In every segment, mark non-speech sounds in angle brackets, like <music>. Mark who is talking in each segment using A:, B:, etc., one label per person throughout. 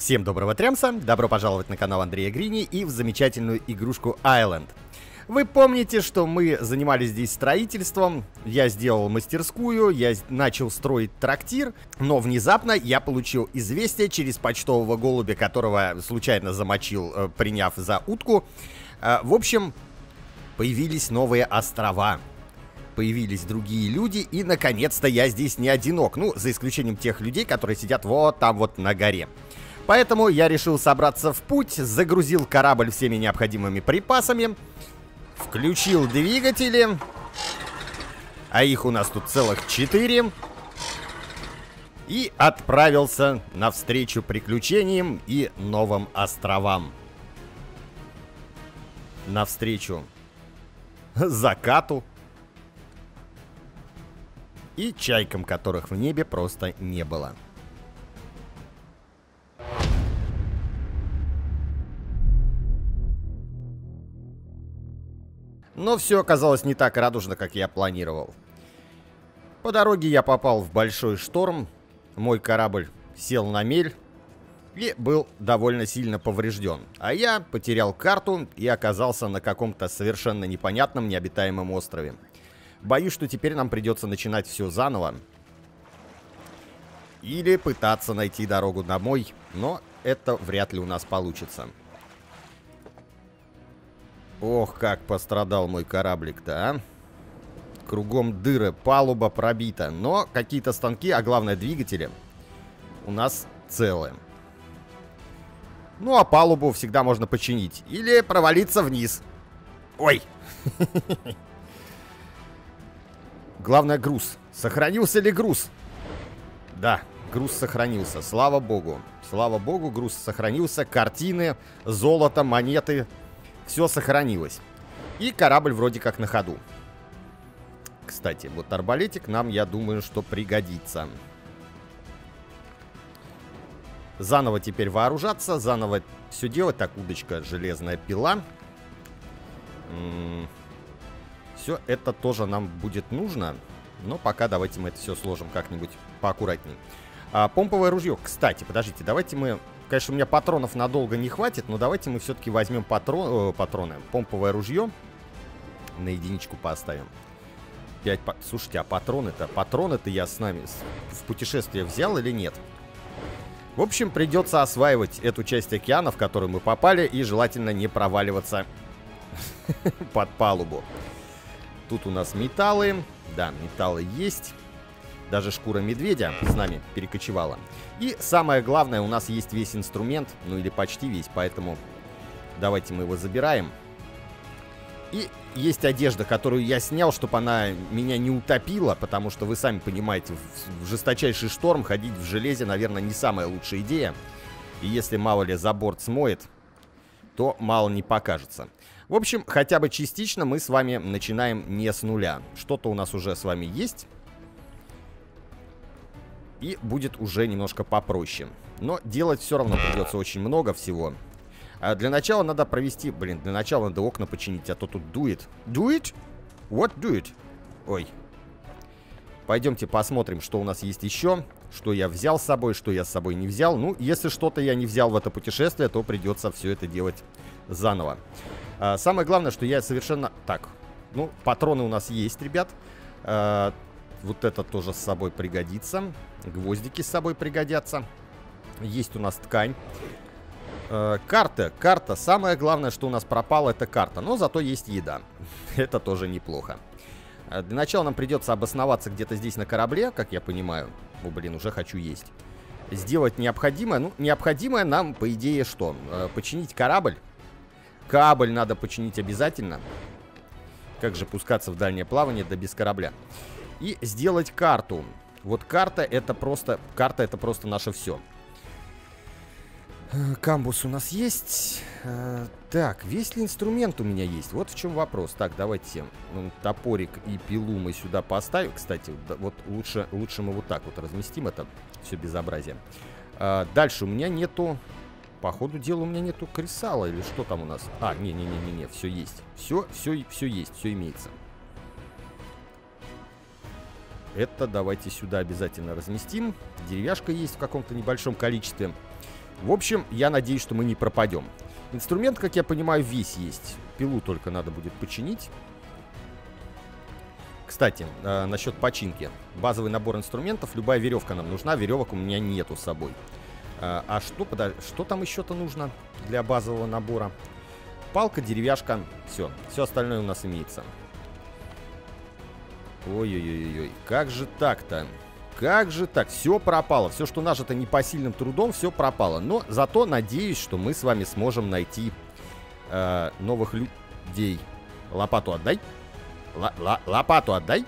A: Всем доброго трямса, добро пожаловать на канал Андрея Грини и в замечательную игрушку Island. Вы помните, что мы занимались здесь строительством, я сделал мастерскую, я начал строить трактир, но внезапно я получил известие через почтового голубя, которого случайно замочил, э, приняв за утку. Э, в общем, появились новые острова появились другие люди, и наконец-то я здесь не одинок. Ну, за исключением тех людей, которые сидят вот там вот на горе. Поэтому я решил собраться в путь, загрузил корабль всеми необходимыми припасами, включил двигатели, а их у нас тут целых четыре, и отправился навстречу приключениям и новым островам. Навстречу закату и чайкам, которых в небе просто не было. Но все оказалось не так радужно, как я планировал. По дороге я попал в большой шторм, мой корабль сел на мель и был довольно сильно поврежден. А я потерял карту и оказался на каком-то совершенно непонятном необитаемом острове. Боюсь, что теперь нам придется начинать все заново. Или пытаться найти дорогу домой, но это вряд ли у нас получится. Ох, как пострадал мой кораблик-то, а. Кругом дыры, палуба пробита. Но какие-то станки, а главное двигатели, у нас целые. Ну, а палубу всегда можно починить. Или провалиться вниз. Ой! <laughs> Главное, груз. Сохранился ли груз? Да, груз сохранился. Слава богу. Слава богу, груз сохранился. Картины, золото, монеты, все сохранилось. И корабль вроде как на ходу. Кстати, вот арбалетик нам, я думаю, что пригодится. Заново теперь вооружаться, заново все делать. Так, удочка, железная пила. все это тоже нам будет нужно. Но пока давайте мы это все сложим как-нибудь поаккуратнее. А, помповое ружье. Кстати, подождите, давайте мы Конечно, у меня патронов надолго не хватит, но давайте мы все-таки возьмем патрон, э, патроны. Помповое ружье. На единичку поставим. 5 по... Слушайте, а патроны-то? Патроны-то я с нами в путешествие взял или нет? В общем, придется осваивать эту часть океана, в которую мы попали, и желательно не проваливаться <laughs> под палубу. Тут у нас металлы. Да, металлы есть. Даже шкура медведя с нами перекочевала. И самое главное, у нас есть весь инструмент, ну или почти весь, поэтому давайте мы его забираем. И есть одежда, которую я снял, чтобы она меня не утопила, потому что вы сами понимаете, в, жесточайший шторм ходить в железе, наверное, не самая лучшая идея. И если мало ли за борт смоет, то мало не покажется. В общем, хотя бы частично мы с вами начинаем не с нуля. Что-то у нас уже с вами есть и будет уже немножко попроще. Но делать все равно придется очень много всего. А для начала надо провести... Блин, для начала надо окна починить, а то тут дует. Дует? What it? Ой. Пойдемте посмотрим, что у нас есть еще. Что я взял с собой, что я с собой не взял. Ну, если что-то я не взял в это путешествие, то придется все это делать заново. А, самое главное, что я совершенно... Так, ну, патроны у нас есть, ребят. А, вот это тоже с собой пригодится. Гвоздики с собой пригодятся. Есть у нас ткань. Э, карта. Карта. Самое главное, что у нас пропало, это карта. Но зато есть еда. <laughs> это тоже неплохо. Э, для начала нам придется обосноваться где-то здесь на корабле, как я понимаю. О, блин, уже хочу есть. Сделать необходимое. Ну, необходимое нам, по идее, что? Э, починить корабль. Кабель надо починить обязательно. Как же пускаться в дальнее плавание, да без корабля и сделать карту. Вот карта это просто, карта это просто наше все. Э, камбус у нас есть. Э, так, весь ли инструмент у меня есть? Вот в чем вопрос. Так, давайте топорик и пилу мы сюда поставим. Кстати, вот лучше, лучше мы вот так вот разместим это все безобразие. Э, дальше у меня нету... По ходу дела у меня нету кресала или что там у нас? А, не-не-не-не, все есть. Все, все, все есть, все имеется. Это давайте сюда обязательно разместим. Деревяшка есть в каком-то небольшом количестве. В общем, я надеюсь, что мы не пропадем. Инструмент, как я понимаю, весь есть. Пилу только надо будет починить. Кстати, э, насчет починки. Базовый набор инструментов, любая веревка нам нужна, веревок у меня нету с собой. Э, а что, подо... что там еще-то нужно для базового набора? Палка, деревяшка, все. Все остальное у нас имеется. Ой-ой-ой-ой, как же так-то? Как же так? Все пропало. Все, что нажито непосильным трудом, все пропало. Но зато надеюсь, что мы с вами сможем найти э, новых людей. Лопату отдай. Л лопату отдай.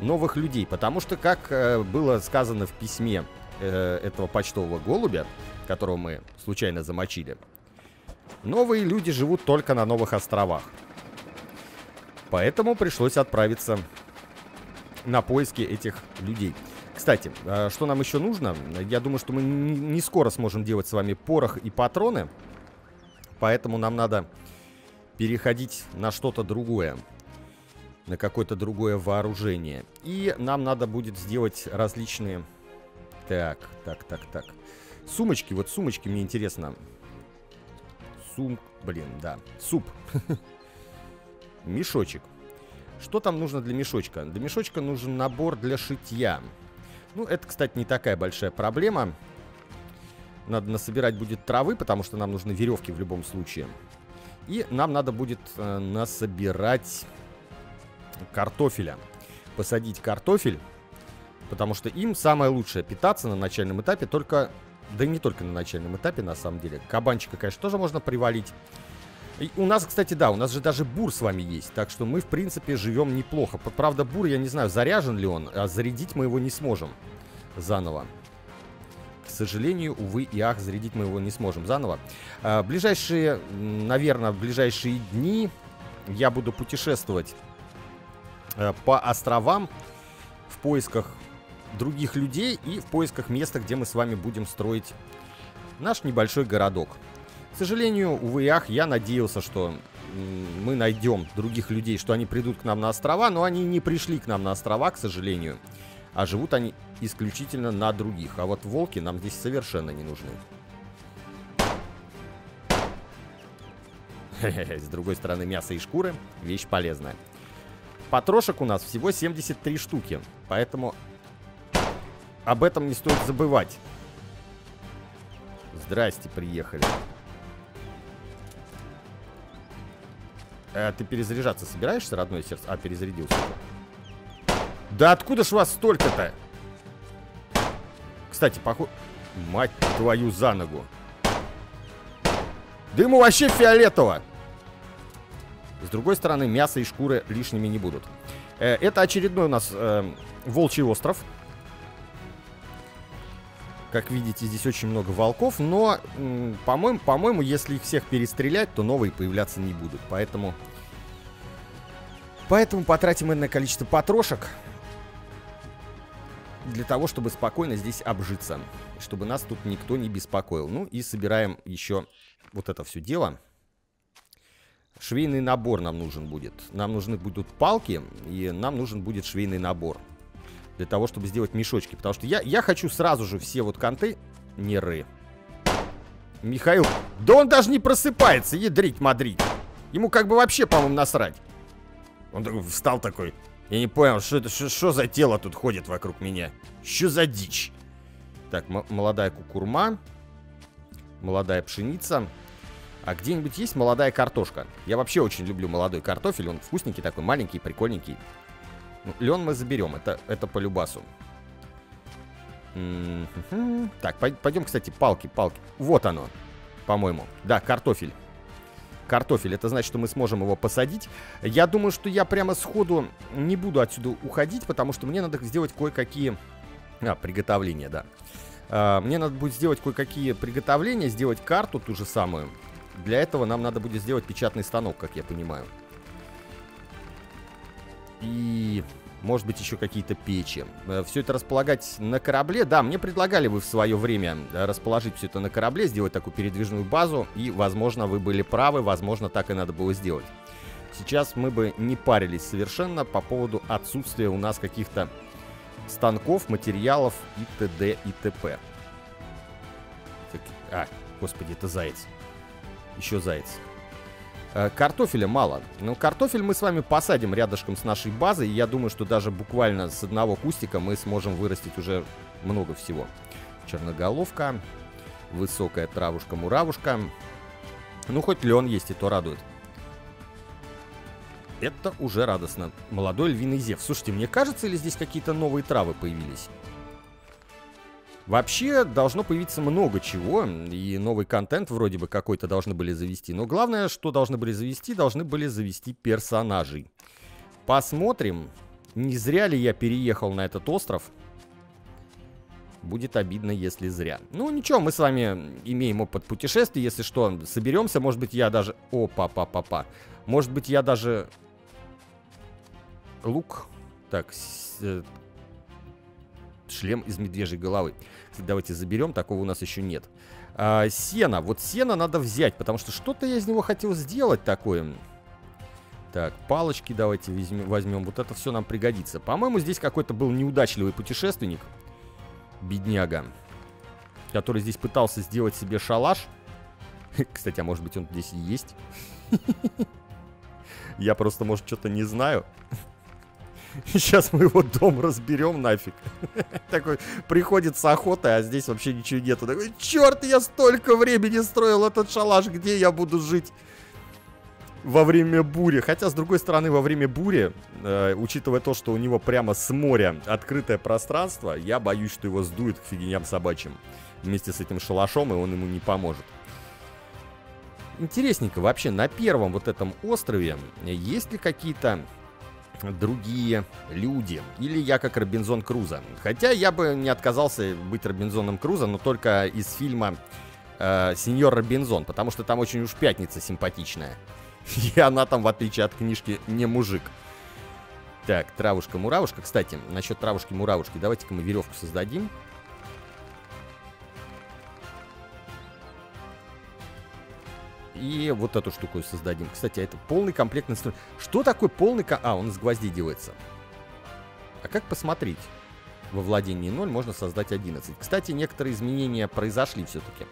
A: Новых людей. Потому что, как э, было сказано в письме э, этого почтового голубя, которого мы случайно замочили, новые люди живут только на новых островах. Поэтому пришлось отправиться на поиски этих людей. Кстати, э, что нам еще нужно? Я думаю, что мы не скоро сможем делать с вами порох и патроны. Поэтому нам надо переходить на что-то другое, на какое-то другое вооружение. И нам надо будет сделать различные... Так, так, так, так. Сумочки, вот сумочки мне интересно. Сум... Блин, да. Суп. <laughs> Мешочек. Что там нужно для мешочка? Для мешочка нужен набор для шитья. Ну, это, кстати, не такая большая проблема. Надо насобирать будет травы, потому что нам нужны веревки в любом случае. И нам надо будет э, насобирать картофеля. Посадить картофель, потому что им самое лучшее питаться на начальном этапе, только... Да и не только на начальном этапе, на самом деле. Кабанчика, конечно, тоже можно привалить. И у нас, кстати, да, у нас же даже бур с вами есть, так что мы, в принципе, живем неплохо. Правда, бур, я не знаю, заряжен ли он, а зарядить мы его не сможем заново. К сожалению, увы и ах, зарядить мы его не сможем заново. А, ближайшие, наверное, ближайшие дни я буду путешествовать а, по островам в поисках других людей и в поисках места, где мы с вами будем строить наш небольшой городок. К сожалению, увы и ах, я надеялся, что мы найдем других людей, что они придут к нам на острова, но они не пришли к нам на острова, к сожалению. А живут они исключительно на других. А вот волки нам здесь совершенно не нужны. С другой стороны, мясо и шкуры – вещь полезная. Потрошек у нас всего 73 штуки, поэтому об этом не стоит забывать. Здрасте, приехали. А ты перезаряжаться собираешься, родное сердце? А, перезарядился. Да откуда ж вас столько-то? Кстати, похоже... Мать твою за ногу. Да ему вообще фиолетово. С другой стороны, мясо и шкуры лишними не будут. Э, это очередной у нас э, волчий остров. Как видите, здесь очень много волков, но, по-моему, по-моему, если их всех перестрелять, то новые появляться не будут. Поэтому... Поэтому потратим энное количество потрошек для того, чтобы спокойно здесь обжиться. Чтобы нас тут никто не беспокоил. Ну и собираем еще вот это все дело. Швейный набор нам нужен будет. Нам нужны будут палки, и нам нужен будет швейный набор. Для того, чтобы сделать мешочки. Потому что я, я хочу сразу же все вот контейнеры. Михаил... Да он даже не просыпается, ядрить-мадрить. Ему как бы вообще, по-моему, насрать. Он встал такой... Я не понял, что это, что за тело тут ходит вокруг меня? Что за дичь? Так, молодая кукурма. Молодая пшеница. А где-нибудь есть молодая картошка? Я вообще очень люблю молодой картофель. Он вкусненький такой, маленький, прикольненький. Ну, лен мы заберем, это, это по любасу. Так, пойдем, кстати, палки, палки. Вот оно, по-моему. Да, картофель картофель. Это значит, что мы сможем его посадить. Я думаю, что я прямо сходу не буду отсюда уходить, потому что мне надо сделать кое-какие... А, приготовления, да. А, мне надо будет сделать кое-какие приготовления, сделать карту ту же самую. Для этого нам надо будет сделать печатный станок, как я понимаю. И может быть, еще какие-то печи. Э, все это располагать на корабле. Да, мне предлагали вы в свое время э, расположить все это на корабле, сделать такую передвижную базу. И, возможно, вы были правы, возможно, так и надо было сделать. Сейчас мы бы не парились совершенно по поводу отсутствия у нас каких-то станков, материалов и т.д. и т.п. Так, а, господи, это заяц. Еще заяц. Э, картофеля мало. Но картофель мы с вами посадим рядышком с нашей базой. И я думаю, что даже буквально с одного кустика мы сможем вырастить уже много всего. Черноголовка. Высокая травушка-муравушка. Ну, хоть лен есть, и то радует. Это уже радостно. Молодой львиный зев. Слушайте, мне кажется, или здесь какие-то новые травы появились? Вообще, должно появиться много чего, и новый контент вроде бы какой-то должны были завести. Но главное, что должны были завести, должны были завести персонажей. Посмотрим, не зря ли я переехал на этот остров. Будет обидно, если зря. Ну, ничего, мы с вами имеем опыт путешествий. Если что, соберемся. Может быть, я даже... О, папа, папа. Может быть, я даже лук. Так, э, шлем из медвежьей головы. Давайте заберем, такого у нас еще нет. А, сено. Вот сено надо взять, потому что что-то я из него хотел сделать такое. Так, палочки давайте возьмем, возьмем. Вот это все нам пригодится. По-моему, здесь какой-то был неудачливый путешественник. Бедняга. Который здесь пытался сделать себе шалаш. <laughs> Кстати, а может быть он здесь и есть? <laughs> Я просто, может, что-то не знаю. <laughs> Сейчас мы его дом разберем нафиг. <laughs> Такой приходит с охотой, а здесь вообще ничего нету. Такой, черт, я столько времени строил этот шалаш, где я буду жить? во время бури. Хотя, с другой стороны, во время бури, э, учитывая то, что у него прямо с моря открытое пространство, я боюсь, что его сдует к фигням собачьим вместе с этим шалашом, и он ему не поможет. Интересненько, вообще на первом вот этом острове есть ли какие-то другие люди. Или я как Робинзон Круза. Хотя я бы не отказался быть Робинзоном Круза, но только из фильма э, «Сеньор Робинзон», потому что там очень уж пятница симпатичная. <laughs> И она там, в отличие от книжки, не мужик. Так, травушка-муравушка. Кстати, насчет травушки-муравушки, давайте-ка мы веревку создадим. И вот эту штуку создадим. Кстати, это полный комплект инструментов. Что такое полный... А, он из гвоздей делается. А как посмотреть? Во владении 0 можно создать 11. Кстати, некоторые изменения произошли все-таки.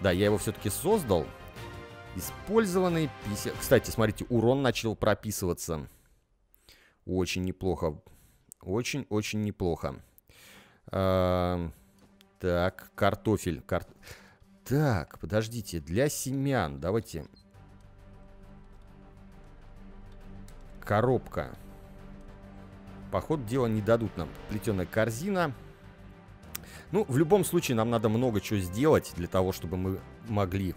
A: Да, я его все-таки создал. Использованный 50... Кстати, смотрите, урон начал прописываться. Очень неплохо. Очень-очень неплохо. А, так, картофель. Кар... Так, подождите, для семян давайте... Коробка. Поход дела не дадут нам. Плетеная корзина. Ну, в любом случае, нам надо много чего сделать для того, чтобы мы могли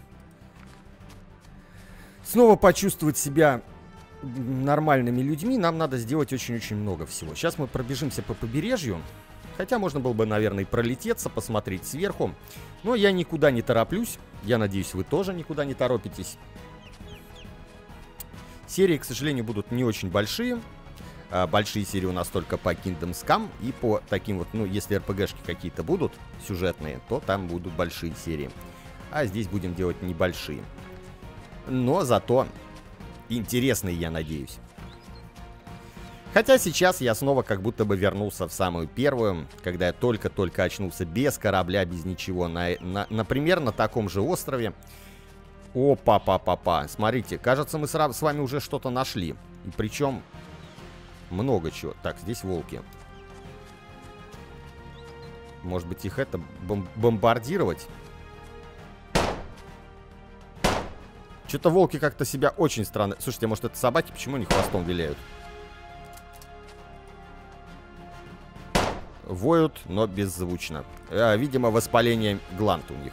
A: снова почувствовать себя нормальными людьми. Нам надо сделать очень-очень много всего. Сейчас мы пробежимся по побережью. Хотя можно было бы, наверное, пролететься, посмотреть сверху. Но я никуда не тороплюсь. Я надеюсь, вы тоже никуда не торопитесь. Серии, к сожалению, будут не очень большие. А, большие серии у нас только по Kingdom Scam и по таким вот, ну, если РПГшки какие-то будут сюжетные, то там будут большие серии. А здесь будем делать небольшие. Но зато интересные, я надеюсь. Хотя сейчас я снова как будто бы вернулся в самую первую, когда я только-только очнулся без корабля, без ничего. На, на, например, на таком же острове. Опа, па, па, па. Смотрите, кажется, мы с, вами уже что-то нашли. Причем много чего. Так, здесь волки. Может быть, их это бом бомбардировать? Что-то волки как-то себя очень странно... Слушайте, может, это собаки? Почему они хвостом виляют? Воют, но беззвучно. А, видимо, воспаление гланд у них.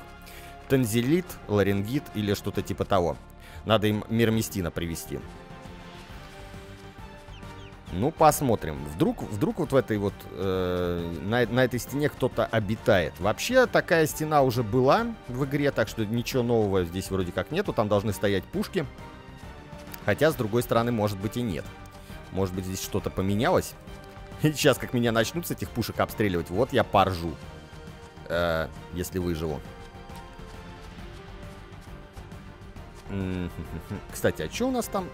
A: Танзелит, ларингит или что-то типа того. Надо им мирмистина привести. Ну, посмотрим. Вдруг, вдруг вот в этой вот, э, на, на этой стене кто-то обитает. Вообще, такая стена уже была в игре, так что ничего нового здесь вроде как нету. Там должны стоять пушки. Хотя, с другой стороны, может быть и нет. Может быть, здесь что-то поменялось. <laughs> Сейчас, как меня начнут с этих пушек обстреливать, вот я поржу. Э, если выживу. Кстати, а что у нас там?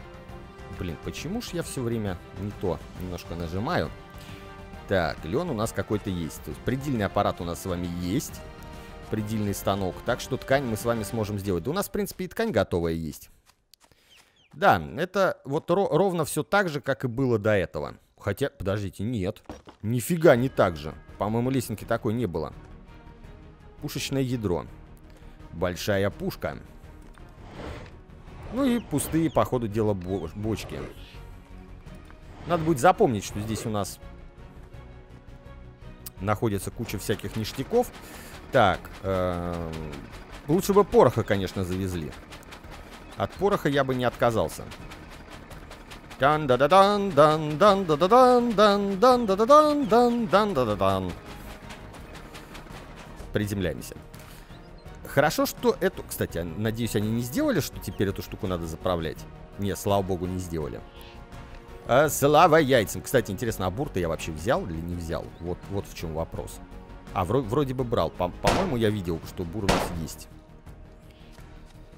A: Блин, почему ж я все время не то немножко нажимаю? Так, лен у нас какой-то есть. То есть предельный аппарат у нас с вами есть. предельный станок. Так что ткань мы с вами сможем сделать. Да у нас, в принципе, и ткань готовая есть. Да, это вот ровно все так же, как и было до этого. Хотя, подождите, нет. Нифига не так же. По-моему, лесенки такой не было. Пушечное ядро. Большая пушка. Ну и пустые, по ходу дела, бочки. Надо будет запомнить, что здесь у нас находится куча всяких ништяков. Так, э лучше бы пороха, конечно, завезли. От пороха я бы не отказался. Дан да да дан дан дан да да дан дан дан да да дан дан дан да да дан Приземляемся. Хорошо, что эту... Кстати, надеюсь, они не сделали, что теперь эту штуку надо заправлять. Не, слава богу, не сделали. А, слава яйцам. Кстати, интересно, а бурта я вообще взял или не взял? Вот, вот в чем вопрос. А, вро вроде бы брал. По-моему, я видел, что бур у нас есть.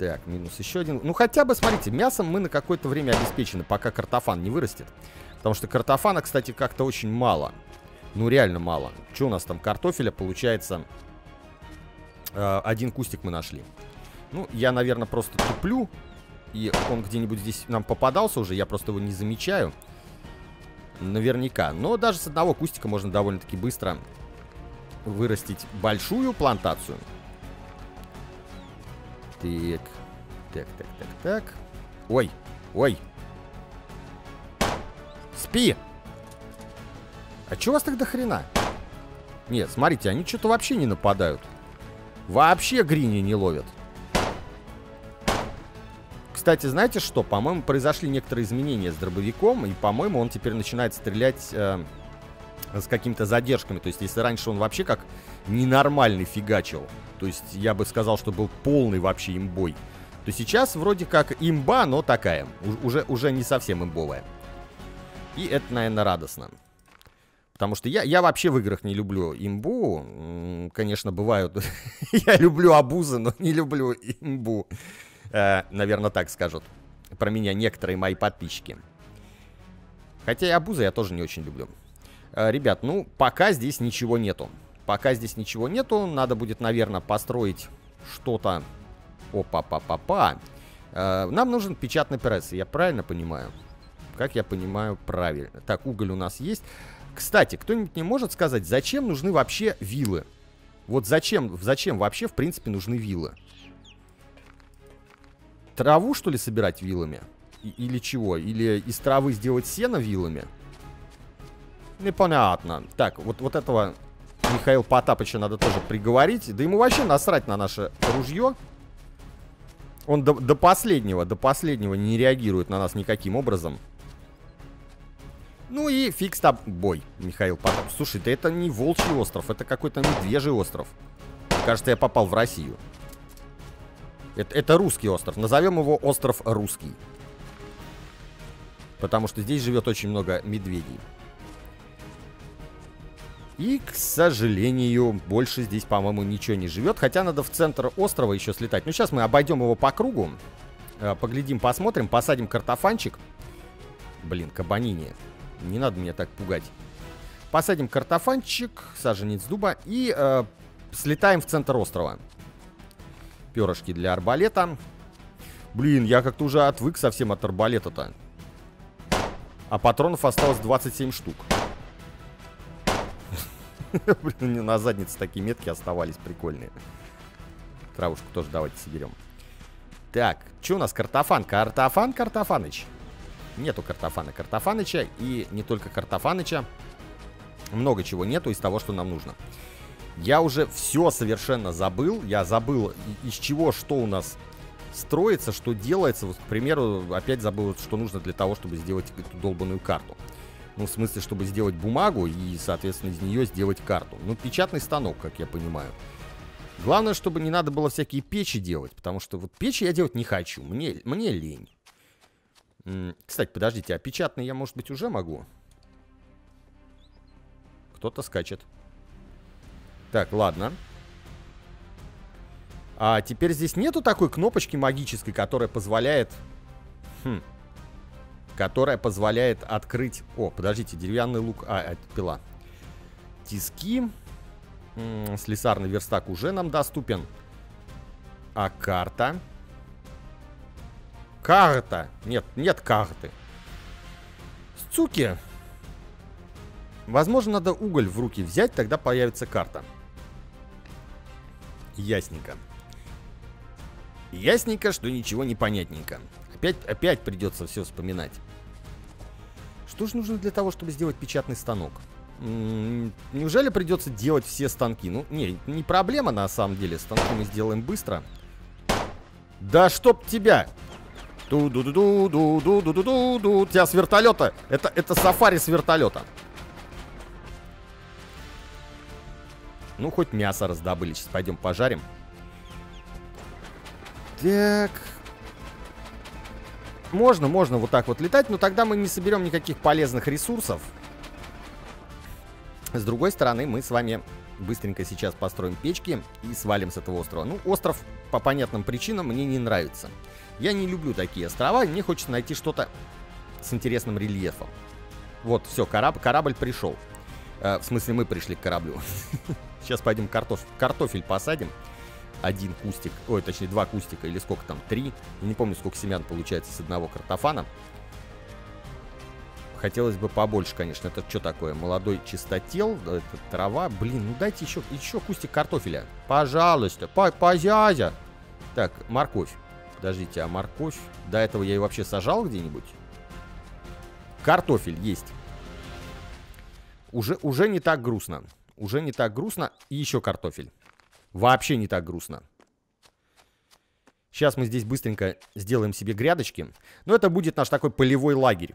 A: Так, минус еще один. Ну, хотя бы, смотрите, мясом мы на какое-то время обеспечены, пока картофан не вырастет. Потому что картофана, кстати, как-то очень мало. Ну, реально мало. Что у нас там? Картофеля, получается, э, один кустик мы нашли. Ну, я, наверное, просто туплю. И он где-нибудь здесь нам попадался уже, я просто его не замечаю. Наверняка. Но даже с одного кустика можно довольно-таки быстро вырастить большую плантацию. Так. Так, так, так, так. Ой, ой. Спи! А чё у вас тогда хрена? Нет, смотрите, они что-то вообще не нападают. Вообще грини не ловят. Кстати, знаете что? По-моему, произошли некоторые изменения с дробовиком, и, по-моему, он теперь начинает стрелять э, с какими-то задержками. То есть, если раньше он вообще как ненормальный фигачил, то есть я бы сказал, что был полный вообще имбой, то сейчас вроде как имба, но такая, уже, уже не совсем имбовая. И это, наверное, радостно. Потому что я, я вообще в играх не люблю имбу. Конечно, бывают... <laughs> я люблю абузы, но не люблю имбу. Э, наверное, так скажут про меня некоторые мои подписчики. Хотя и абуза я тоже не очень люблю. Э, ребят, ну, пока здесь ничего нету. Пока здесь ничего нету, надо будет, наверное, построить что-то... Опа-па-па-па. Э, нам нужен печатный пресс, я правильно понимаю? Как я понимаю, правильно. Так, уголь у нас есть. Кстати, кто-нибудь не может сказать, зачем нужны вообще вилы? Вот зачем, зачем вообще, в принципе, нужны вилы? Траву, что ли, собирать вилами? И, или чего? Или из травы сделать сено вилами? Непонятно. Так, вот, вот этого Михаил Потапыча надо тоже приговорить. Да ему вообще насрать на наше ружье. Он до, до последнего, до последнего не реагирует на нас никаким образом. Ну и фиг с тобой, Михаил Потап. Слушай, да это не Волчий остров, это какой-то медвежий остров. Кажется, я попал в Россию. Это, это русский остров. Назовем его остров Русский. Потому что здесь живет очень много медведей. И, к сожалению, больше здесь, по-моему, ничего не живет. Хотя надо в центр острова еще слетать. Ну, сейчас мы обойдем его по кругу. Э, поглядим, посмотрим, посадим картофанчик. Блин, кабанини. Не надо меня так пугать. Посадим картофанчик, саженец дуба и э, слетаем в центр острова перышки для арбалета. Блин, я как-то уже отвык совсем от арбалета-то. А патронов осталось 27 штук. <laughs> Блин, на заднице такие метки оставались прикольные. Травушку тоже давайте соберем. Так, что у нас? Картофан. Картофан, Картофаныч. Нету Картофана Картофаныча. И не только Картофаныча. Много чего нету из того, что нам нужно. Я уже все совершенно забыл. Я забыл, из чего что у нас строится, что делается. Вот, к примеру, опять забыл, что нужно для того, чтобы сделать эту долбанную карту. Ну, в смысле, чтобы сделать бумагу и, соответственно, из нее сделать карту. Ну, печатный станок, как я понимаю. Главное, чтобы не надо было всякие печи делать, потому что вот печи я делать не хочу. Мне, мне лень. Кстати, подождите, а печатный я, может быть, уже могу? Кто-то скачет. Так, ладно. А теперь здесь нету такой кнопочки магической, которая позволяет... Хм. Которая позволяет открыть... О, подождите, деревянный лук... А, это пила. Тиски. Слесарный верстак уже нам доступен. А карта? Карта. Нет, нет карты. Суки. Возможно, надо уголь в руки взять, тогда появится карта. Ясненько. Ясненько, что ничего не понятненько. Опять, опять придется все вспоминать. Что же нужно для того, чтобы сделать печатный станок? неужели придется делать все станки? Ну, не, не проблема на самом деле. Станки мы сделаем быстро. Да чтоб тебя! ду ду ду ду ду ду ду ду ду ду тебя с вертолета. Это, это сафари с вертолета. Ну, хоть мясо раздобыли. Сейчас пойдем пожарим. Так. Можно, можно вот так вот летать, но тогда мы не соберем никаких полезных ресурсов. С другой стороны, мы с вами быстренько сейчас построим печки и свалим с этого острова. Ну, остров по понятным причинам мне не нравится. Я не люблю такие острова, мне хочется найти что-то с интересным рельефом. Вот, все, кораб корабль пришел. Э, в смысле, мы пришли к кораблю. <laughs> Сейчас пойдем картоф картофель посадим. Один кустик, ой, точнее, два кустика, или сколько там, три. Я не помню, сколько семян получается с одного картофана. Хотелось бы побольше, конечно. Это что такое? Молодой чистотел, это трава. Блин, ну дайте еще, еще кустик картофеля. Пожалуйста, по позязя. Так, морковь. Подождите, а морковь? До этого я ее вообще сажал где-нибудь? Картофель есть. Уже, уже не так грустно. Уже не так грустно. И еще картофель. Вообще не так грустно. Сейчас мы здесь быстренько сделаем себе грядочки. Но это будет наш такой полевой лагерь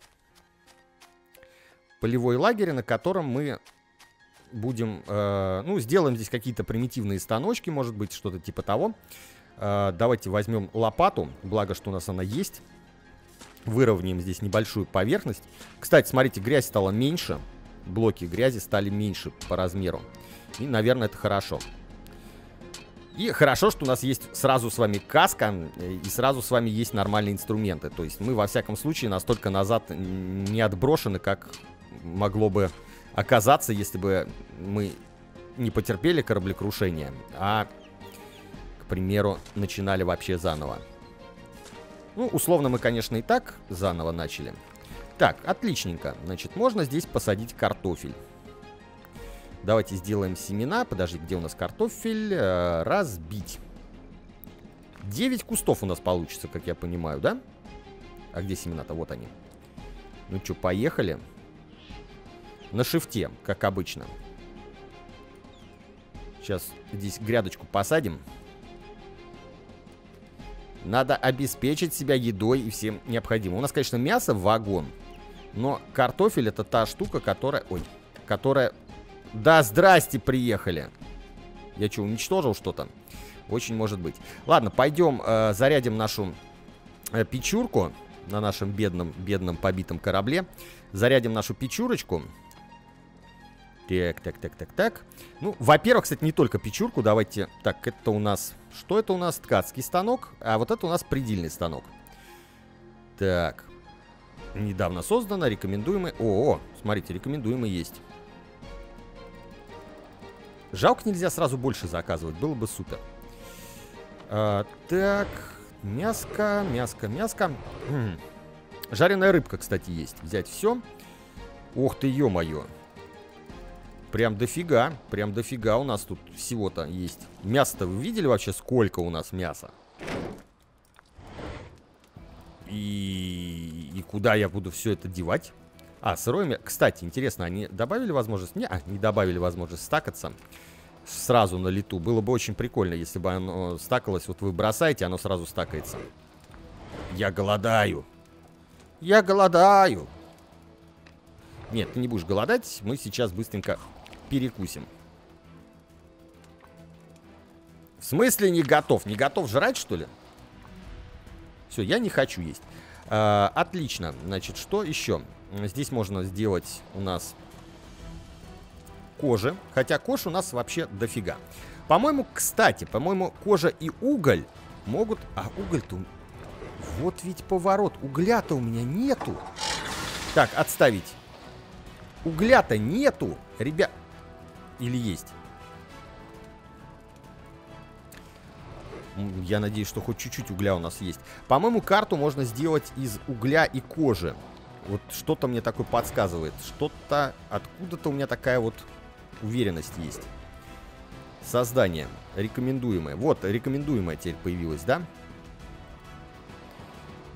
A: полевой лагерь, на котором мы будем, э, ну, сделаем здесь какие-то примитивные станочки, может быть, что-то типа того. Э, давайте возьмем лопату, благо, что у нас она есть. Выровняем здесь небольшую поверхность. Кстати, смотрите, грязь стала меньше. Блоки грязи стали меньше по размеру. И, наверное, это хорошо. И хорошо, что у нас есть сразу с вами каска, и сразу с вами есть нормальные инструменты. То есть мы, во всяком случае, настолько назад не отброшены, как могло бы оказаться, если бы мы не потерпели кораблекрушение, а, к примеру, начинали вообще заново. Ну, условно мы, конечно, и так заново начали. Так, отличненько. Значит, можно здесь посадить картофель. Давайте сделаем семена. Подожди, где у нас картофель? Э, разбить. 9 кустов у нас получится, как я понимаю, да? А где семена-то? Вот они. Ну что, поехали. На шифте, как обычно. Сейчас здесь грядочку посадим. Надо обеспечить себя едой и всем необходимым. У нас, конечно, мясо вагон. Но картофель это та штука, которая... Ой, которая... Да, здрасте, приехали. Я что, уничтожил что-то? Очень может быть. Ладно, пойдем э, зарядим нашу э, печурку на нашем бедном, бедном побитом корабле. Зарядим нашу печурочку. Так, так, так, так, так. Ну, во-первых, кстати, не только печурку. Давайте... Так, это у нас... Что это у нас? Ткацкий станок. А вот это у нас предельный станок. Так. Недавно создано. Рекомендуемый... О, -о смотрите, рекомендуемый есть. Жалко, нельзя сразу больше заказывать. Было бы супер. А, так. Мяско, мяско, мяско. <clears throat> Жареная рыбка, кстати, есть. Взять все. Ох ты, ё-моё. Прям дофига, прям дофига у нас тут всего-то есть. Мясо-то вы видели вообще, сколько у нас мяса? И... и куда я буду все это девать? А, мясо. Кстати, интересно, они добавили возможность? Не, а, не добавили возможность стакаться сразу на лету. Было бы очень прикольно, если бы оно стакалось. Вот вы бросаете, оно сразу стакается. Я голодаю. Я голодаю. Нет, ты не будешь голодать. Мы сейчас быстренько перекусим. В смысле не готов? Не готов жрать, что ли? Все, я не хочу есть. А, отлично. Значит, что еще? Здесь можно сделать у нас кожи, хотя кож у нас вообще дофига. По-моему, кстати, по-моему, кожа и уголь могут... А уголь-то... Вот ведь поворот. Угля-то у меня нету. Так, отставить. Угля-то нету, ребят. Или есть? Я надеюсь, что хоть чуть-чуть угля у нас есть. По-моему, карту можно сделать из угля и кожи. Вот что-то мне такое подсказывает. Что-то, откуда-то у меня такая вот уверенность есть. Создание. Рекомендуемое. Вот, рекомендуемое теперь появилось, да?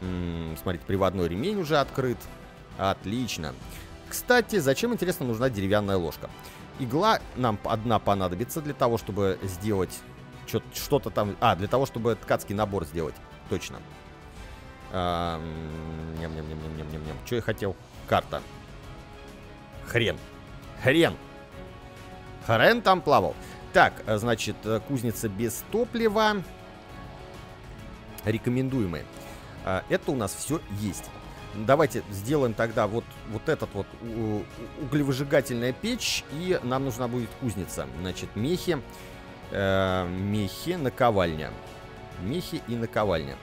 A: М -м, смотрите, приводной ремень уже открыт. Отлично. Кстати, зачем, интересно, нужна деревянная ложка? Игла нам одна понадобится для того, чтобы сделать что-то там... А, для того, чтобы ткацкий набор сделать. Точно. Ням-ням-ням-ням-ням-ням. Что я хотел? Карта. Хрен. Хрен. Хрен там плавал. Так, э, значит, э, кузница без топлива. Рекомендуемые. А, это у нас все есть. Давайте сделаем тогда вот, вот этот вот углевыжигательная печь, и нам нужна будет кузница. Значит, мехи, э, мехи, наковальня. Мехи и наковальня.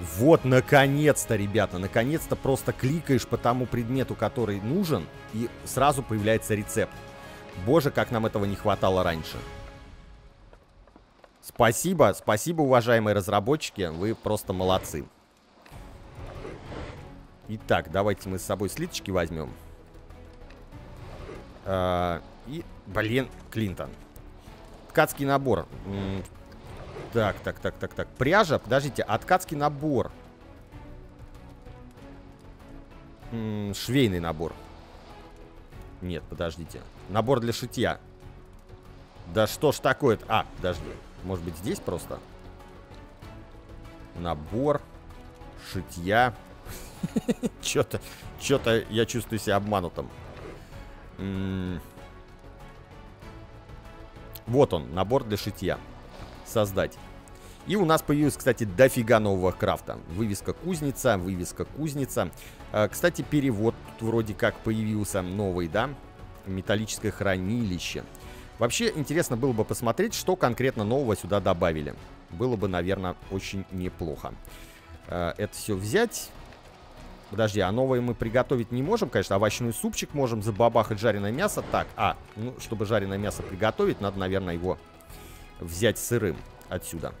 A: Вот, наконец-то, ребята, наконец-то просто кликаешь по тому предмету, который нужен, и сразу появляется рецепт. Боже, как нам этого не хватало раньше. Спасибо, спасибо, уважаемые разработчики, вы просто молодцы. Итак, давайте мы с собой слиточки возьмем. А, и, блин, Клинтон. Ткацкий набор. Так, так, так, так, так. Пряжа, подождите, ткацкий набор? Швейный набор. Нет, подождите. Набор для шитья. Да что ж такое-то? А, подожди. Может быть здесь просто? Набор шитья. <laughs> Что-то, что-то я чувствую себя обманутым. Вот он, набор для шитья. Создать. И у нас появилась, кстати, дофига нового крафта. Вывеска кузница, вывеска кузница. А, кстати, перевод тут вроде как появился новый, да? Металлическое хранилище. Вообще, интересно было бы посмотреть, что конкретно нового сюда добавили. Было бы, наверное, очень неплохо. А, это все взять. Подожди, а новое мы приготовить не можем, конечно. Овощной супчик можем забабахать жареное мясо. Так, а, ну, чтобы жареное мясо приготовить, надо, наверное, его взять сырым отсюда.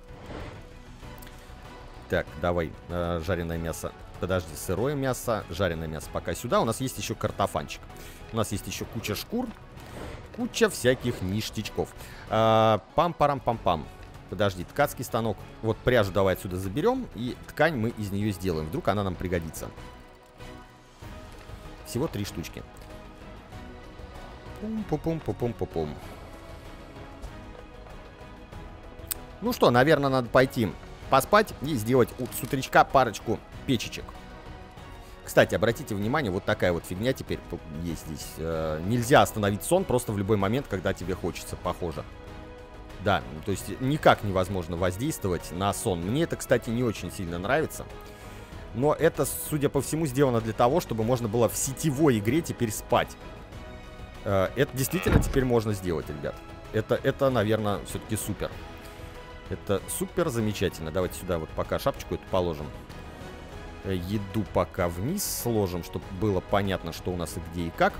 A: Так, давай, э, жареное мясо. Подожди, сырое мясо, жареное мясо пока сюда. У нас есть еще картофанчик. У нас есть еще куча шкур. Куча всяких ништячков. Э, Пам-парам-пам-пам. Подожди, ткацкий станок. Вот пряжу давай отсюда заберем. И ткань мы из нее сделаем. Вдруг она нам пригодится. Всего три штучки. Пум-пум-пум-пум-пум-пум. Ну что, наверное, надо пойти поспать и сделать с утречка парочку печечек. Кстати, обратите внимание, вот такая вот фигня теперь есть здесь. Э, нельзя остановить сон просто в любой момент, когда тебе хочется, похоже. Да, то есть никак невозможно воздействовать на сон. Мне это, кстати, не очень сильно нравится. Но это, судя по всему, сделано для того, чтобы можно было в сетевой игре теперь спать. Э, это действительно теперь можно сделать, ребят. Это, это наверное, все-таки супер. Это супер замечательно. Давайте сюда вот пока шапочку эту положим. Э, еду пока вниз сложим, чтобы было понятно, что у нас и где и как.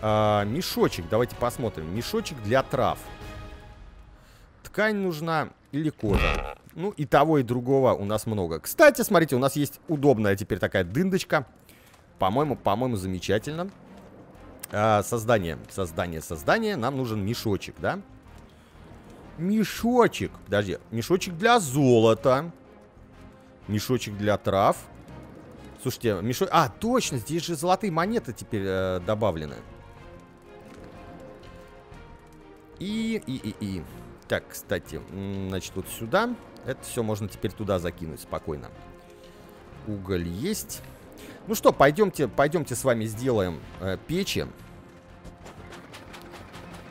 A: А, мешочек, давайте посмотрим. Мешочек для трав. Ткань нужна или кожа? Ну, и того, и другого у нас много. Кстати, смотрите, у нас есть удобная теперь такая дындочка. По-моему, по-моему, замечательно. А, создание, создание, создание. Нам нужен мешочек, да? Мешочек. Подожди, мешочек для золота. Мешочек для трав. Слушайте, мешочек... А, точно, здесь же золотые монеты теперь э, добавлены. И, и, и, и. Так, кстати, значит, вот сюда. Это все можно теперь туда закинуть спокойно. Уголь есть. Ну что, пойдемте, пойдемте с вами сделаем э, печи.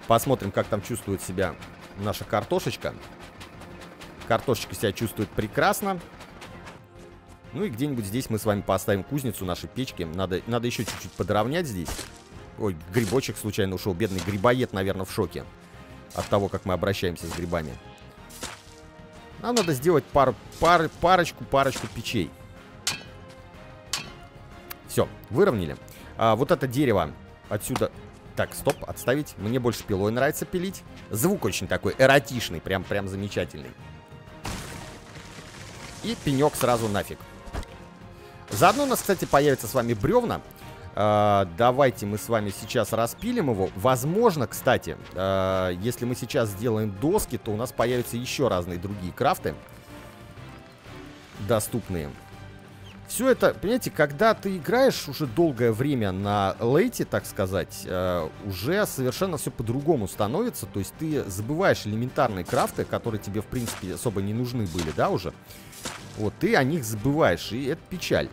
A: Посмотрим, как там чувствует себя наша картошечка. Картошечка себя чувствует прекрасно. Ну и где-нибудь здесь мы с вами поставим кузницу нашей печки. Надо, надо еще чуть-чуть подровнять здесь. Ой, грибочек случайно ушел. Бедный грибоед, наверное, в шоке от того, как мы обращаемся с грибами. Нам надо сделать пар, пар, парочку, парочку печей. Все, выровняли. А, вот это дерево отсюда... Так, стоп, отставить. Мне больше пилой нравится пилить. Звук очень такой эротичный, прям, прям замечательный. И пенек сразу нафиг. Заодно у нас, кстати, появится с вами бревна. Uh, давайте мы с вами сейчас распилим его. Возможно, кстати, uh, если мы сейчас сделаем доски, то у нас появятся еще разные другие крафты доступные. Все это, понимаете, когда ты играешь уже долгое время на лейте, так сказать, uh, уже совершенно все по-другому становится. То есть ты забываешь элементарные крафты, которые тебе, в принципе, особо не нужны были, да, уже. Вот, ты о них забываешь, и это печаль.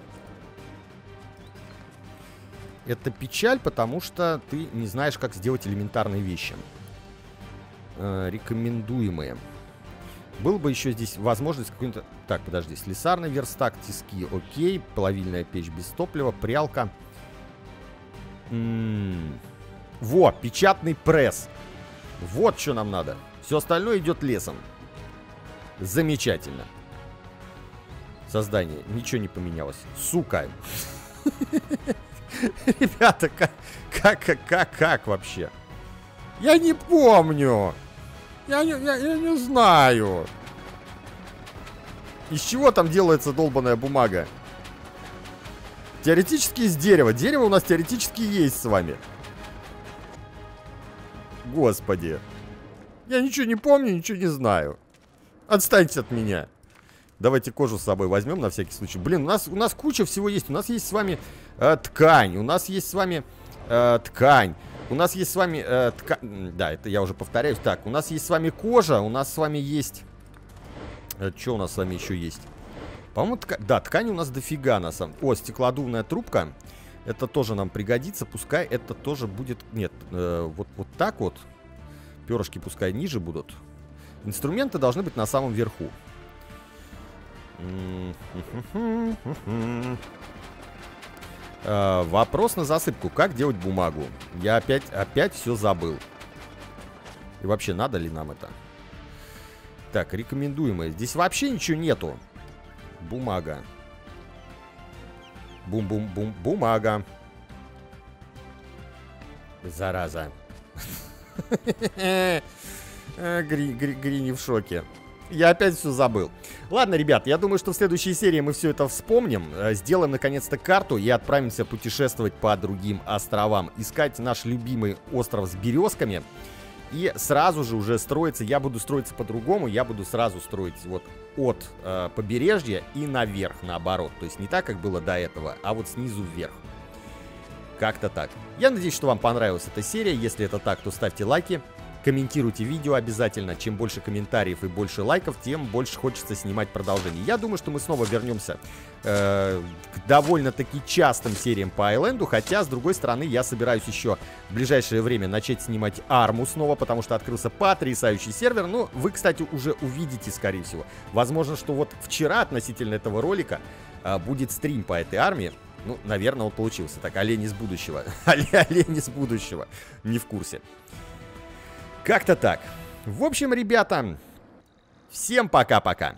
A: Это печаль, потому что ты не знаешь, как сделать элементарные вещи. Э, рекомендуемые. Был бы еще здесь возможность какой-то... Так, подожди. Слесарный верстак, тиски, окей. Плавильная печь без топлива, прялка. М -м -м. Во, печатный пресс. Вот что нам надо. Все остальное идет лесом. Замечательно. Создание. Ничего не поменялось. Сука. <laughs> Ребята, как, как, как, как вообще? Я не помню. Я не, я, я не знаю. Из чего там делается долбаная бумага? Теоретически из дерева. Дерево у нас теоретически есть с вами. Господи. Я ничего не помню, ничего не знаю. Отстаньте от меня. Давайте кожу с собой возьмем на всякий случай. Блин, у нас, у нас куча всего есть. У нас есть с вами э, ткань. У нас есть с вами э, ткань. У нас есть с вами э, ткань. Да, это я уже повторяюсь. Так, у нас есть с вами кожа. У нас с вами есть... Э, что у нас с вами еще есть? По-моему, ткань... Да, ткань у нас дофига на самом... О, стеклодувная трубка. Это тоже нам пригодится. Пускай это тоже будет... Нет, э, вот, вот так вот. Перышки пускай ниже будут. Инструменты должны быть на самом верху. Э, вопрос на засыпку. Как делать бумагу? Я опять, опять все забыл. И вообще, надо ли нам это? Так, рекомендуемое. Здесь вообще ничего нету. Бумага. Бум-бум-бум. Бумага. Зараза. <laughs> Э, Грини в шоке. Я опять все забыл. Ладно, ребят, я думаю, что в следующей серии мы все это вспомним. Э, сделаем наконец-то карту и отправимся путешествовать по другим островам. Искать наш любимый остров с березками. И сразу же уже строиться, я буду строиться по-другому, я буду сразу строить вот от э, побережья и наверх, наоборот. То есть не так, как было до этого, а вот снизу вверх. Как-то так. Я надеюсь, что вам понравилась эта серия. Если это так, то ставьте лайки. Комментируйте видео обязательно. Чем больше комментариев и больше лайков, тем больше хочется снимать продолжение. Я думаю, что мы снова вернемся э, к довольно-таки частым сериям по Айленду. Хотя, с другой стороны, я собираюсь еще в ближайшее время начать снимать арму снова, потому что открылся потрясающий сервер. Но вы, кстати, уже увидите, скорее всего. Возможно, что вот вчера относительно этого ролика э, будет стрим по этой армии. Ну, наверное, он получился. Так, олень из будущего. <laughs> Олень из будущего. Не в курсе. Как-то так. В общем, ребята, всем пока-пока.